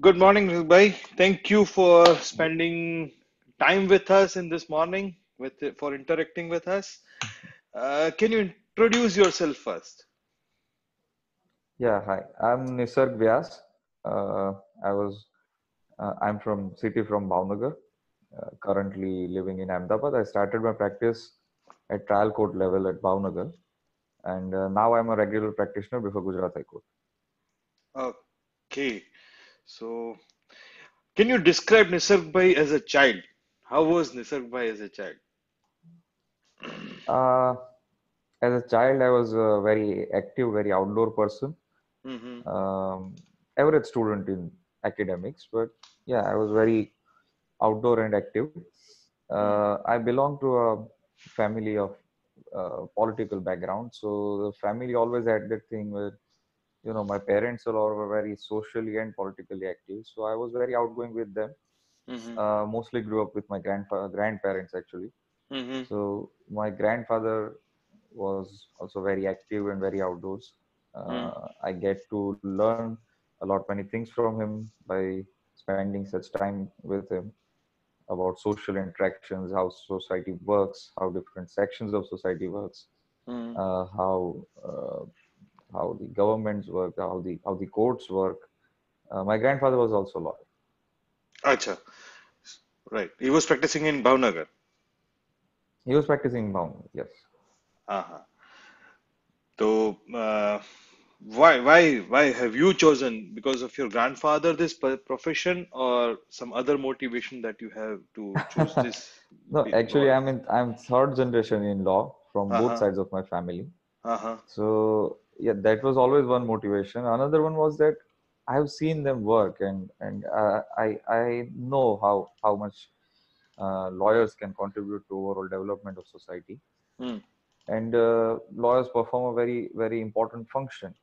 Good morning, Bhai. Thank you for spending time with us in this morning, with for interacting with us. Uh, can you introduce yourself first? Yeah, hi. I'm Nisarg Vyas. Uh, I was uh, I'm from city from Bhavnagar, uh, currently living in Ahmedabad. I started my practice at trial court level at Bhavnagar, and uh, now I'm a regular practitioner before Gujarat High Court. Okay. So, can you describe Nisarg Bhai as a child? How was Nisarg Bhai as a child? Uh, as a child, I was a very active, very outdoor person. hmm Um, average student in academics, but yeah, I was very outdoor and active. Uh, I belong to a family of uh, political background, so the family always had that thing where you know my parents all were very socially and politically active, so I was very outgoing with them. hmm Uh, mostly grew up with my grandfather, grandparents actually. hmm So my grandfather was also very active and very outdoors. Uh, I get to learn a lot many things from him by spending such time with him about social interactions, how society works, how different sections of society works, hmm uh, how uh, how the governments work, how the how the courts work. Uh, my grandfather was also a lawyer. Acha. Right. He was practicing in Bhavnagar. He was practicing Bound, yes. Uh-huh. So, uh, why, why, why have you chosen? Because of your grandfather this profession, or some other motivation that you have to choose this No, actually, law? I'm in I'm third generation in law from both Uh-huh. sides of my family. Uh-huh. So yeah, that was always one motivation. Another one was that I have seen them work, and and uh, I I know how how much uh, lawyers can contribute to overall development of society, Hmm. and uh, lawyers perform a very very important function,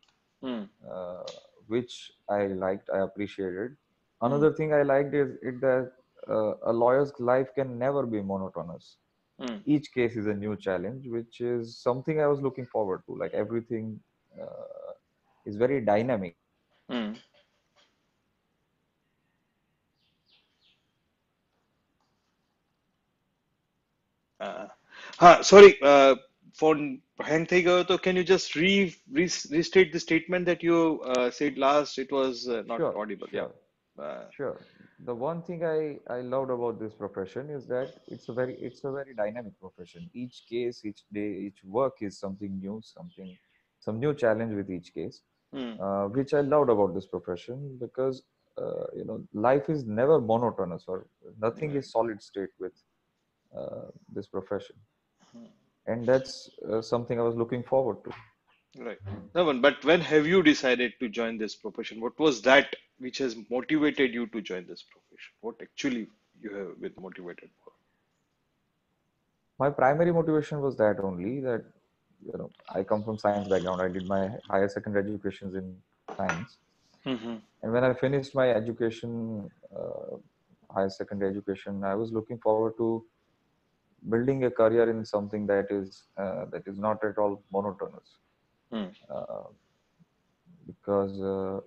uh, which I liked, I appreciated. Another thing I liked is it that uh, a lawyer's life can never be monotonous Hmm. each case is a new challenge, which is something I was looking forward to. Like everything uh, is very dynamic. Hmm. Uh, huh, sorry, uh, phone hang થઈ ગયો તો can you just re, re restate the statement that you uh, said last? It was uh, not Sure, audible. Yeah. sure, Uh, sure. The one thing I, I loved about this profession is that it's a very it's a very dynamic profession. Each case, each day, each work is something new, something some new challenge with each case, hmm. uh, which I loved about this profession because uh, you know life is never monotonous or nothing Right. is solid state with uh, this profession. Hmm. and that's uh, something I was looking forward to. Right. Naman, but when have you decided to join this profession? What was that which has motivated you to join this profession? What actually you have been motivated for? My primary motivation was that only that you know I come from science background. I did my higher secondary educations in science, hmm and when I finished my education, uh, higher secondary education, I was looking forward to building a career in something that is uh, that is not at all monotonous. Hmm. Uh, because uh,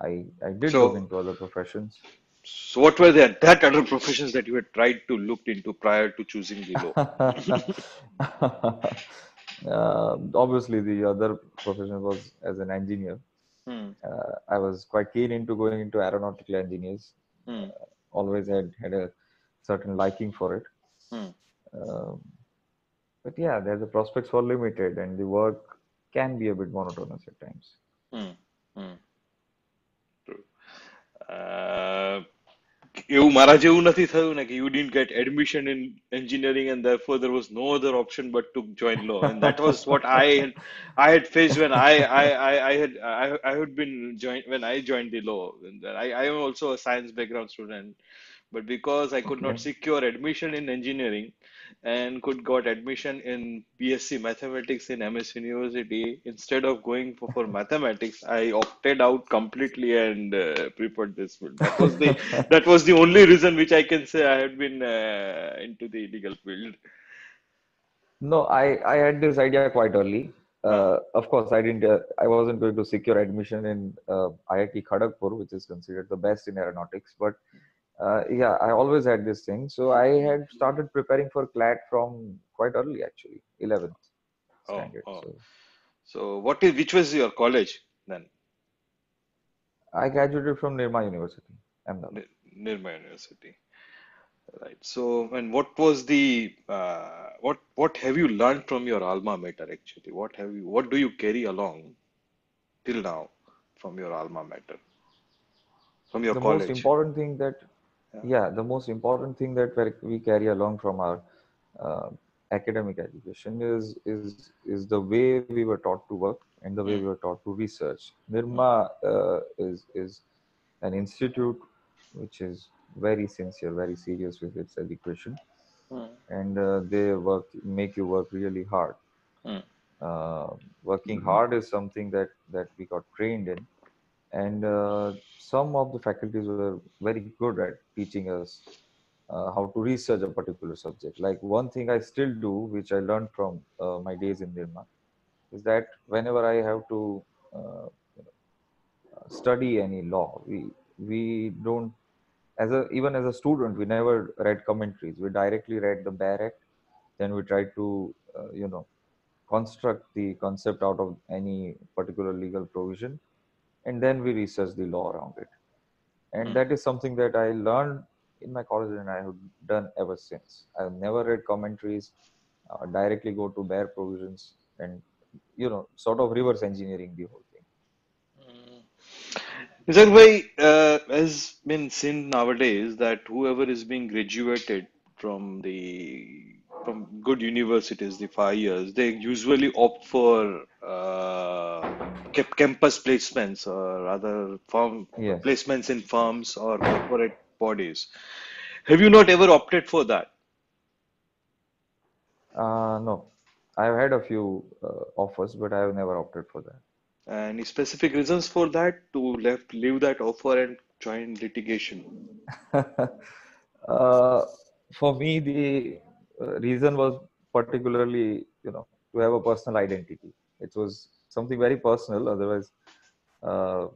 I I did look So, into other professions. so what were the that other professions that you had tried to look into prior to choosing the law? Uh, obviously, the other profession was as an engineer. Hmm. Uh, I was quite keen into going into aeronautical engineers. Hmm. Always had had a certain liking for it. Hmm. Um, but yeah, there the prospects were limited, and the work can be a bit monotonous at times. Hmm. Hmm. True. Uh, એવું મારા જેવું નથી થયું ને કે you didn't get admission in engineering and therefore there was no other option but to join law and that was what I had I had faced when I I I, I had I, I had been joined when I joined the law and I I am also a science background student but because I could not Okay. secure admission in engineering and could got admission in BSc mathematics in MS University instead of going for, for mathematics I opted out completely and uh, preferred this field that was the that was the only reason which I can say I had been uh, into the legal field No, I I had this idea quite early. uh, of course, I didn't. Uh, I wasn't going to secure admission in uh, IIT Kharagpur, which is considered the best in aeronautics. But uh, yeah, I always had this thing. So I had started preparing for CLAT from quite early, actually, 11th Oh, standard. oh. So So what is which was your college then? I graduated from Nirma University, Ahmedabad. Ni- Nirma University. Right. So, and what was the uh, what what have you learned from your alma mater actually? What have you what do you carry along till now from your alma mater, from your The most important thing that, Yeah. yeah, the most important thing that we we carry along from our uh, academic education is is is the way we were taught to work and the way Mm, we were taught to research. Nirma uh, is is an institute which is very sincere, very serious with its education, mm, and uh, they work make you work really hard. mm, working hard is something that that we got trained in, and uh, some of the faculties were very good at teaching us uh, how to research a particular subject. Like one thing I still do, which I learned from uh, my days in Nirma, is that whenever I have to uh, study any law, we we don't as a even as a student we never read commentaries. We directly read the bare act, then we try to uh, you know construct the concept out of any particular legal provision, and then we research the law around it. And mm, that is something that I learned in my college and I have done ever since. I've never read commentaries, uh, directly go to bare provisions, and you know sort of reverse engineering the whole thing. mm. Nisarg bhai, uh, has been seen nowadays that whoever is being graduated from the from good universities, the five years, they usually opt for uh, campus placements or rather firm Yes. placements in firms or corporate bodies. Have you not ever opted for that? Uh, no, I've had a few uh, offers, but I have never opted for that. Any specific reasons for that to left leave that offer and join litigation? uh, for me, the reason was particularly, you know, to have a personal identity. It was something very personal. Otherwise, uh,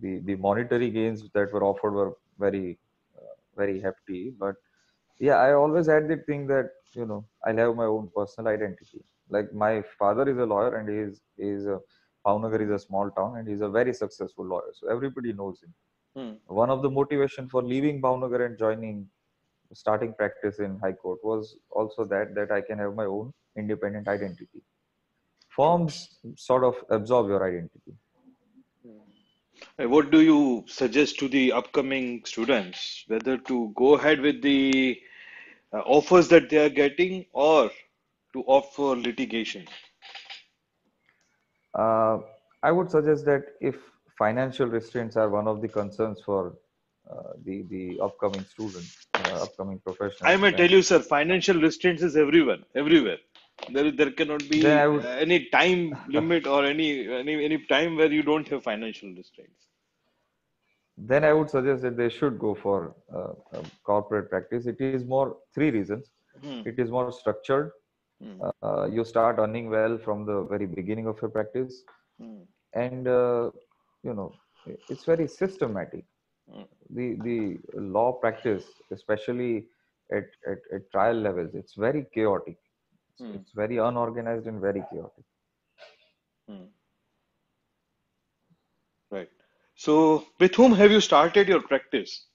the the monetary gains that were offered were very, uh, very hefty. But yeah, I always had the thing that you know I'll have my own personal identity. Like my father is a lawyer, and he is is a Bhavnagar is a small town, and he's a very successful lawyer. So everybody knows him. Hmm. One of the motivation for leaving Bhavnagar and joining starting practice in High Court was also that that I can have my own independent identity. forms sort of absorb your identity. Uh, What do you suggest to the upcoming students, whether to go ahead with the uh, offers that they are getting or to opt for litigation? Uh, I would suggest that if financial restraints are one of the concerns for the the upcoming student, uh, upcoming professional I may tell you, sir, financial restraints is everywhere, everywhere. There, there cannot be uh, would any time limit or any any any time where you don't have financial restraints. then I would suggest that they should go for uh, uh, corporate practice. It is more three reasons. Hmm, It is more structured. hmm, Uh, you start earning well from the very beginning of your practice, hmm, and uh, you know it's very systematic. The the law practice, especially at, at, at trial levels, it's very chaotic. It's, hmm, it's very unorganized and very chaotic. hmm. Right. So, with whom have you started your practice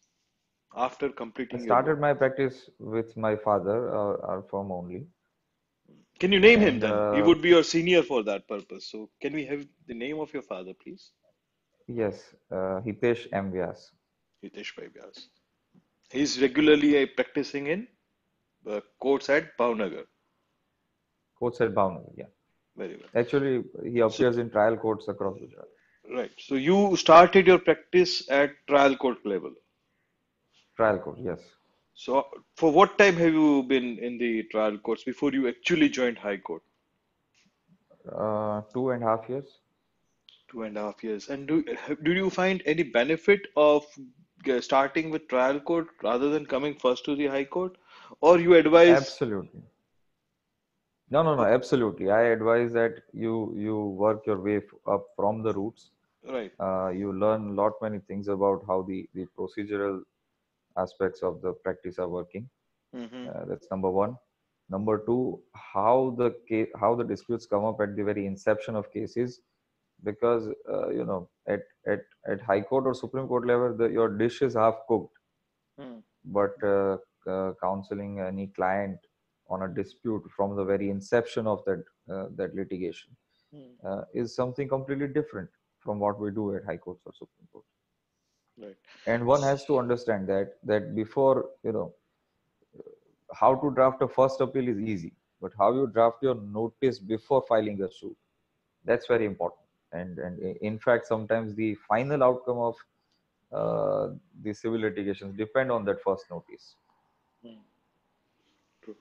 after I completing your started my practice with my father, our, our firm only, Can you name him and then? He uh, would be your senior for that purpose. So, can we have the name of your father, please? yes, uh, Hitesh M. Vyas. Hitesh Vyas. He's regularly uh, practicing in the courts at Bhavnagar. Courts at Bhavnagar. Yeah, Very well. actually, he So, appears in trial courts across Gujarat. right. So, you started your practice at trial court level. Trial court, yes. So, for what time have you been in the trial courts before you actually joined High Court? Uh, two and a half years. Two and a half years. And do do you find any benefit of uh, starting with trial court rather than coming first to the High Court? Or you advise, Absolutely. No, no, no, absolutely. I advise that you you work your way up from the roots. Right. Uh, you learn a lot many things about how the the procedural aspects of the practice are working. Mm-hmm. Uh, that's number one. Number two, how the ca- how the disputes come up at the very inception of cases, because uh, you know at at at High Court or Supreme Court level, the, your dish is half cooked Mm. but uh, uh, counseling any client on a dispute from the very inception of that uh, that litigation Mm. uh, is something completely different from what we do at high courts or supreme court Right. and one has to understand that that before you know how to draft a first appeal is easy but how you draft your notice before filing the suit that's very important and and in fact sometimes the final outcome of uh, the civil litigations depend on that first notice True.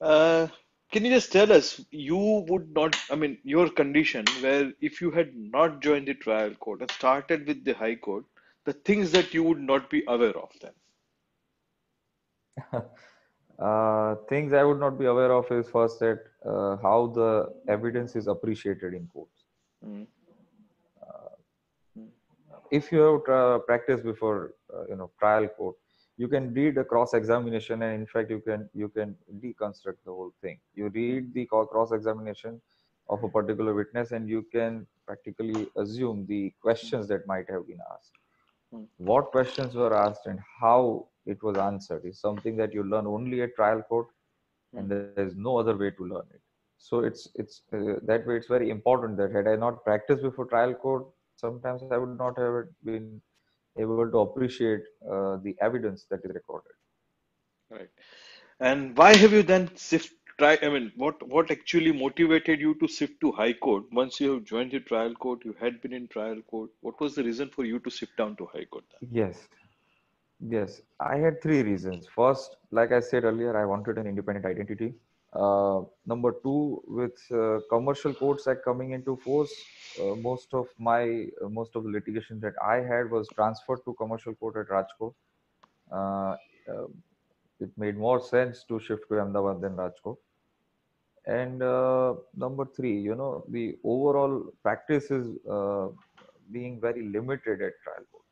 Uh, can you just tell us, you would not, I mean, your condition where if you had not joined the trial court and started with the high court, the things that you would not be aware of then. Uh, things I would not be aware of is first that uh, how the evidence is appreciated in courts. Mm. If you have tra- practiced before, uh, you know, trial court, you can read a cross examination, and in fact, you can you can deconstruct the whole thing. You read the cross examination of a particular witness, and you can practically assume the questions that might have been asked. Mm. What questions were asked and how it was answered is something that you learn only at trial court and there is no other way to learn it so it's it's uh, that way it's very important that had i not practiced before trial court sometimes i would not have been able to appreciate uh, the evidence that is recorded Right. And why have you then shift try I mean what what actually motivated you to shift to high court once you have joined the trial court, you had been in trial court. What was the reason for you to shift down to high court then? yes yes i had three reasons first like i said earlier i wanted an independent identity uh, number two with uh, commercial courts act coming into force most of my uh, most of the litigation that i had was transferred to commercial court at rajkot uh, uh, it made more sense to shift to Ahmedabad than Rajkot. And uh, number three, you know, the overall practice is uh, being very limited at trial court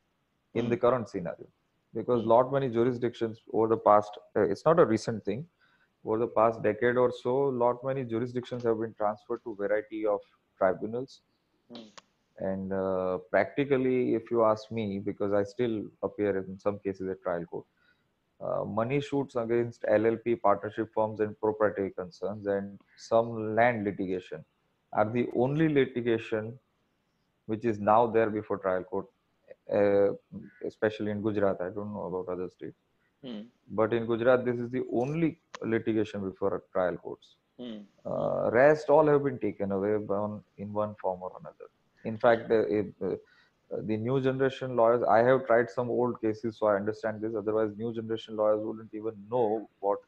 in the Mm. current scenario because Mm. lot many jurisdictions over the past, uh, it's not a recent thing, over the past decade or so, lot many jurisdictions have been transferred to variety of tribunals. And uh, practically, if you ask me, because I still appear in some cases at trial court, uh, money shoots against LLP partnership firms and proprietary concerns and some land litigation are the only litigation which is now there before trial court, uh, especially in Gujarat. I don't know about other states, Mm. but in Gujarat, this is the only litigation before trial courts. Mm. Uh, rest all have been taken away one, in one form or another. In fact, uh, if, uh, the new generation lawyers, I have tried some old cases, so I understand this. Otherwise, new generation lawyers wouldn't even know what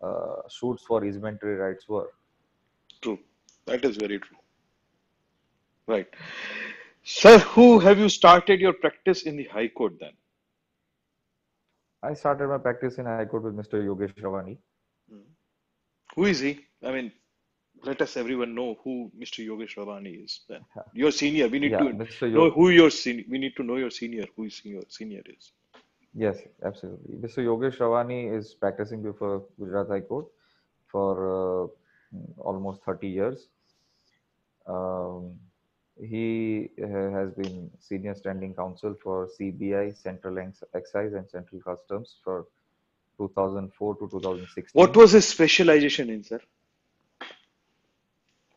uh, suits for easementary rights were. True. That is very true. Right. Sir, who have you started your practice in the High Court then? I started my practice in High Court with Mr. Yogesh Ravani. Who is he? I mean, let us everyone know who Mr. Yogesh Ravani is then. Your senior. We need Yeah, to Mr. know who your senior. We need to know your senior. Who is your senior is. Yes, absolutely. Mr. Yogesh Ravani is practicing before Gujarat High Court for uh, almost 30 years. Um, he has been senior standing counsel for CBI, Central Excise, and Central Customs for 2004 to 2016. What was his specialization in, sir?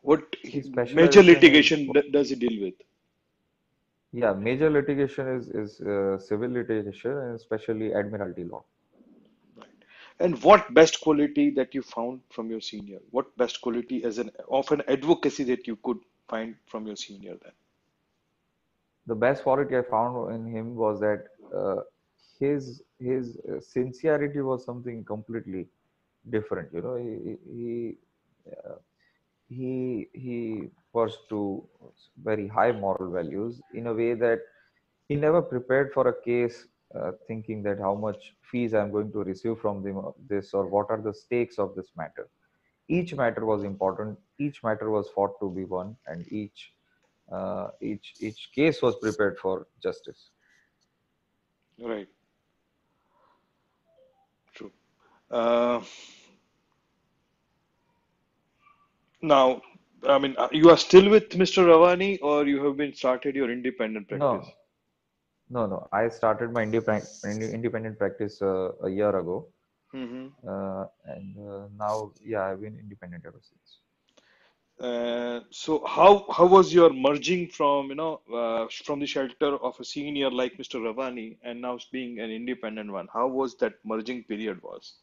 What His major is litigation does he deal with? yeah, major litigation is is uh, civil litigation and especially admiralty law. Right. And what best quality that you found from your senior? What best quality as an of an advocacy that you could find from your senior then? the best quality I found in him was that uh, his his uh, sincerity was something completely different. You know, he he uh, he was to very high moral values in a way that he never prepared for a case uh, thinking that how much fees I'm going to receive from them, this or what are the stakes of this matter. each matter was important each matter was fought to be won and each uh, each each case was prepared for justice right true uh, now i mean uh, you are still with mr ravani or you have been started your independent practice no no no i started my independent independent practice uh, a year ago mm-hmm. uh, and uh, now yeah i've been independent ever since Uh, so how how was your merging from you know uh, from the shelter of a senior like Mr. Ravani and now being an independent one? How was that merging period was?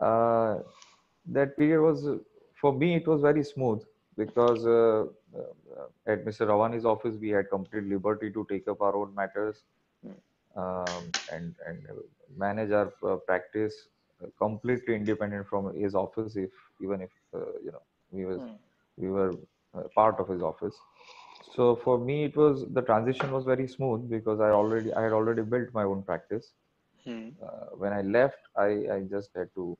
Uh, that period was for me it was very smooth because uh, uh, at mr ravani's office we had complete liberty to take up our own matters um, and and manage our uh, practice completely independent from his office if even if uh, you know we was Hmm. we were uh, part of his office so for me it was the transition was very smooth because i already i had already built my own practice Hmm. uh, when I left, I, I just had to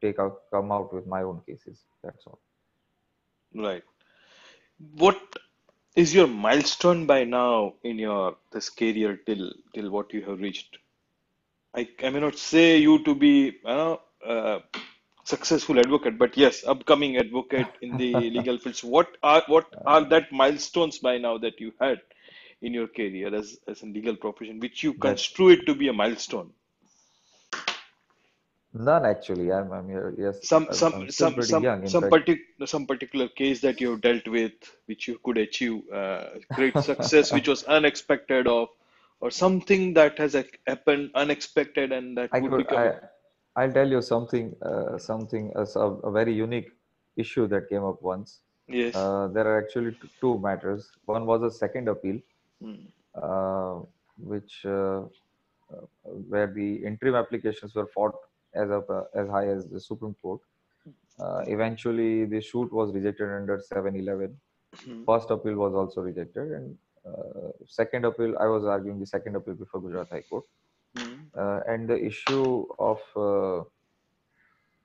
take out, come out with my own cases. That's all. Right. What is your milestone by now in your this career till till what you have reached? I, I may not say you to be uh, uh, successful advocate, but yes, upcoming advocate in the legal fields. What are what are that milestones by now that you had in your career as as a legal profession, which you construe it to be a milestone? None actually. I'm, I'm here. Yes, Some I'm, some I'm some some young. Some partic some particular case that you have dealt with, which you could achieve uh, great success, which was unexpected of, or something that has happened unexpected and that I would could. become I I'll tell you something. Uh, something as a, a very unique issue that came up once. yes. Uh, there are actually two matters. One was a second appeal, uh, which uh, uh, where the interim applications were fought as up uh, as high as the Supreme Court. Uh, eventually, the shoot was rejected under 711. Hmm. First appeal was also rejected, and uh, second appeal, I was arguing the second appeal before Gujarat High Court. Hmm. Uh, and the issue of uh,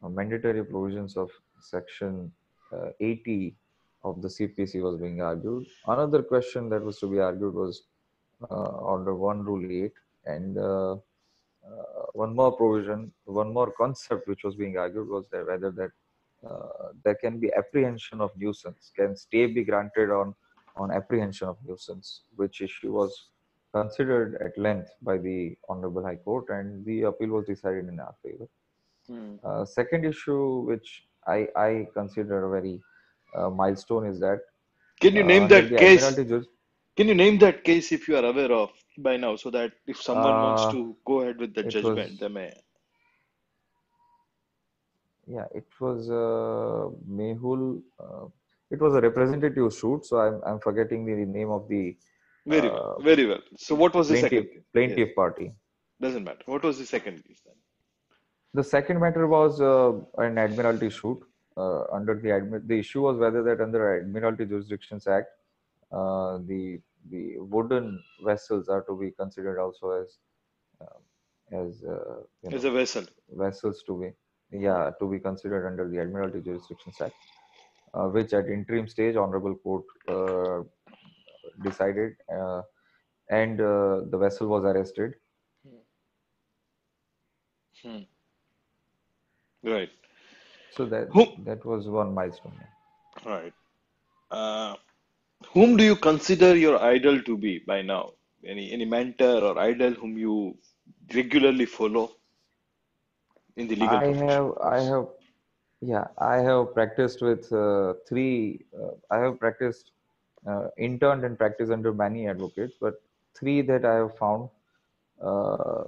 mandatory provisions of Section uh, 80 of the CPC was being argued. Another question that was to be argued was uh, under 1 Rule 8 and uh, one more provision, one more concept which was being argued was that whether that uh, there can be apprehension of nuisance, can stay be granted on on apprehension of nuisance, which issue was considered at length by the Honorable High Court, and the appeal was decided in our favor. Hmm. Uh, second issue, which I, I consider a very uh, milestone, is that Can you uh, name under that case? Admiralty Can you name that case if you are aware of by now, so that if someone wants uh, to go ahead with the judgment, was they may. yeah, it was uh, Mehul. Uh, it was a representative shoot, so I'm I'm forgetting the name of the Very well, uh, very well. So what was the second plaintiff? Yes, party. doesn't matter. What was the second case then? The second matter was uh, an admiralty shoot. Uh, under the admi- the issue was whether that under Admiralty Jurisdictions Act, uh, the the wooden vessels are to be considered also as uh, as uh, As know a vessel. vessels to be yeah to be considered under the Admiralty Jurisdictions Act, uh, which at interim stage Honorable Court uh, decided, uh, and uh, the vessel was arrested. Hmm. Right. So that Whom, that was one milestone. right. Whom do you consider your idol to be by now? Any any mentor or idol whom you regularly follow in the legal I profession? have, I have, yeah, I have practiced with uh, three. Uh, I have practiced, uh, interned and practiced under many advocates, but three that I have found, uh,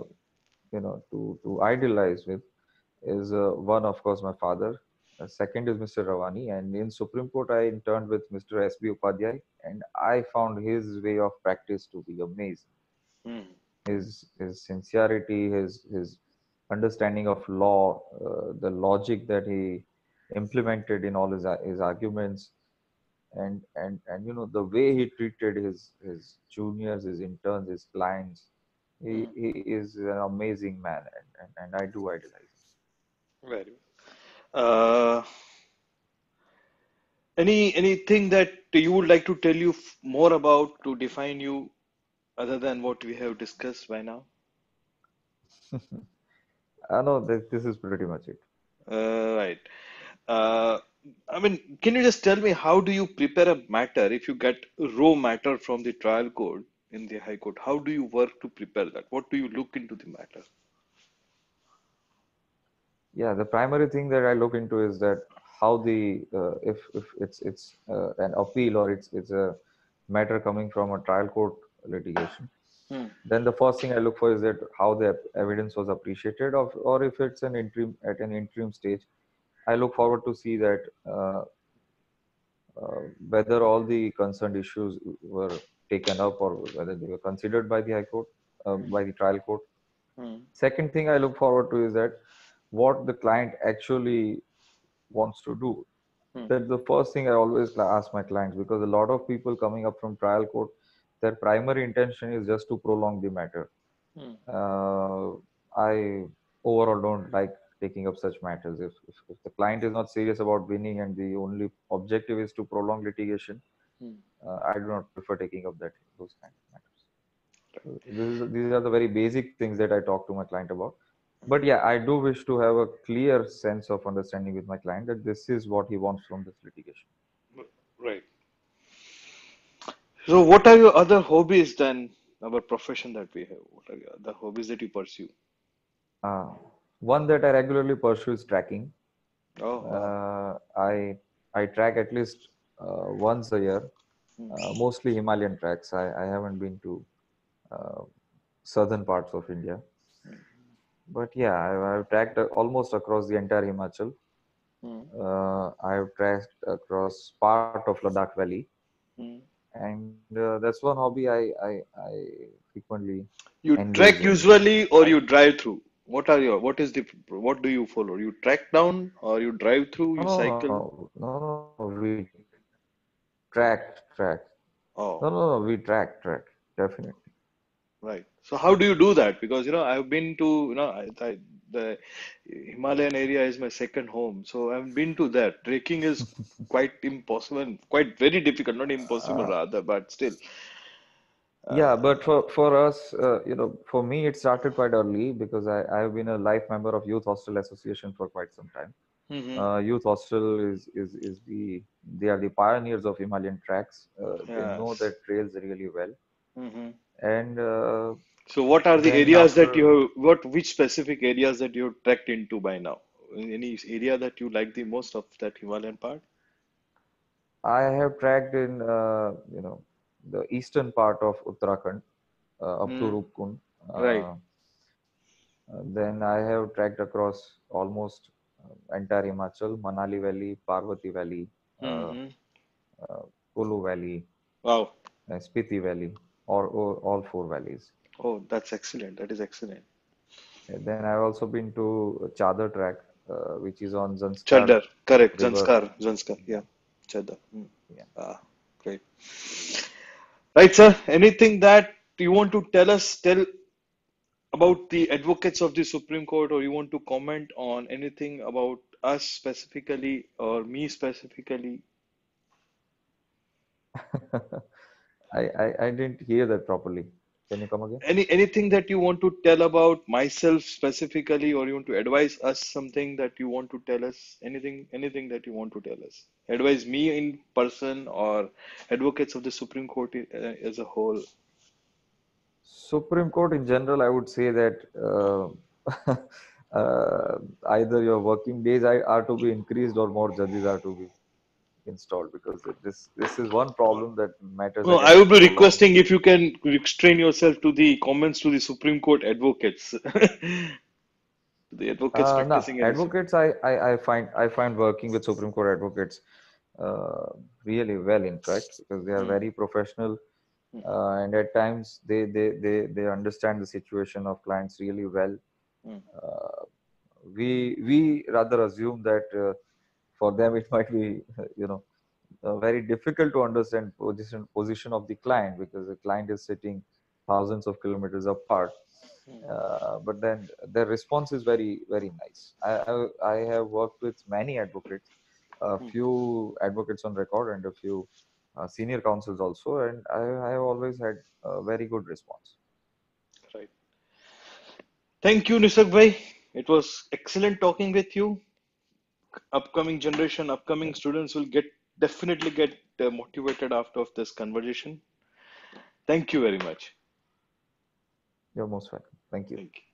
you know, to to idolize with is uh, one, of course, my father. Uh, second is Mr. Ravani, and in Supreme Court, I interned with Mr. S. B. Upadhyay, and I found his way of practice to be amazing Hmm. his his sincerity, his his understanding of law, uh, the logic that he implemented in all his his arguments, and and and you know the way he treated his his juniors, his interns, his clients. He Hmm. he is an amazing man, and and, and I do idolize. him. Very well. Uh, any anything that you would like to tell you more about to define you other than what we have discussed by now? I know this, this is pretty much it. Uh, right. Uh, I mean, can you just tell me how do you prepare a matter if you get raw matter from the trial court in the High Court? How do you work to prepare that? What do you look into the matter? Yeah, the primary thing that I look into is that how the uh, if if it's it's uh, an appeal or it's it's a matter coming from a trial court litigation, Hmm. then the first thing I look for is that how the evidence was appreciated of or if it's an interim at an interim stage, I look forward to see that uh, uh, whether all the concerned issues were taken up or whether they were considered by the High Court, uh, by the trial court. Hmm. Second thing I look forward to is that what the client actually wants to do. Hmm. That's the first thing I always ask my clients because a lot of people coming up from trial court, their primary intention is just to prolong the matter. Hmm. Uh, I overall don't like taking up such matters. If, if, if the client is not serious about winning and the only objective is to prolong litigation, Hmm. uh, I do not prefer taking up that those kind of matters. So this is, these are the very basic things that I talk to my client about. But yeah, I do wish to have a clear sense of understanding with my client that this is what he wants from this litigation. Right. So, what are your other hobbies than our profession that we have? What are other hobbies that you pursue? Uh, one that I regularly pursue is tracking. Oh. Uh, I I track at least uh, once a year, Hmm. uh, mostly Himalayan tracks. I, I haven't been to uh, southern parts of India, but yeah, I've, I've tracked uh, almost across the entire Himachal. Hmm. Uh, I've tracked across part of Ladakh Valley, Hmm. and uh, that's one hobby I I, I frequently You engage trek in. usually or you drive through? What are your, what is the, what do you follow? You track down or you drive through, you no, cycle? no, no, no, no, we track, track. Oh. No, Oh, no, no, we track, track, definitely. Right. So how do you do that? Because, you know, I've been to, you know, I, I, the Himalayan area is my second home. So I've been to that. Trekking is quite impossible, and quite very difficult, not impossible Uh, rather, but still. yeah, Uh, but for for us, uh, you know, for me, it started quite early because I I've been a life member of Youth Hostel Association for quite some time. mhm. Uh, Youth Hostel is is is the they are the pioneers of Himalayan tracks. Uh, they know Yes. their trails really well, Mhm. And uh, So what are the areas that you have, what, which specific areas that you have trekked into by now? Any area that you like the most of that Himalayan part? I have tracked in uh, you know the eastern part of Uttarakhand uh, up to Mm, Rupkund. right. Uh, then I have tracked across almost uh, entire Himachal, Manali Valley, Parvati Valley, uh, hmm uh, Kulu Valley, Wow. uh, Spiti Valley, or, or all four valleys. Oh, that's excellent. That is excellent. And then I've also been to Chadar track, uh, which is on Zanskar Chadar, correct. River. Zanskar, Zanskar. Yeah, Chadar. Mm. Yeah. Ah, great. Right, sir. Anything that you want to tell us, tell about the advocates of the Supreme Court, or you want to comment on anything about us specifically or me specifically? I, I, I didn't hear that properly. Can you come again? Any anything that you want to tell about myself specifically, or you want to advise us something that you want to tell us? Anything, anything that you want to tell us? Advise me in person or advocates of the Supreme Court uh, as a whole. Supreme Court in general, I would say that uh, uh, either your working days are are to be increased or more judges are to be installed because this this is one problem that matters No, I will be requesting if you can restrain yourself to the comments to the Supreme Court advocates, the advocates Uh, no, practicing in advocates, I, I, I find I find working with Supreme Court advocates uh, really well, in fact, because they are Mm, very professional mm, uh, and at times they, they they they understand the situation of clients really well. mm, Uh, we we rather assume that uh, for them it might be you know uh, very difficult to understand position position of the client because the client is sitting thousands of kilometers apart. Uh, but then their response is very very nice. I, I, I have worked with many advocates, a few advocates on record and a few uh, senior counsels also, and I, I have always had a very good response. Right. Thank you, Nisarg bhai. It was excellent talking with you. Upcoming generation, upcoming students will get definitely get uh, motivated after of this conversation. Thank you very much. You're most welcome. Thank you. Thank you.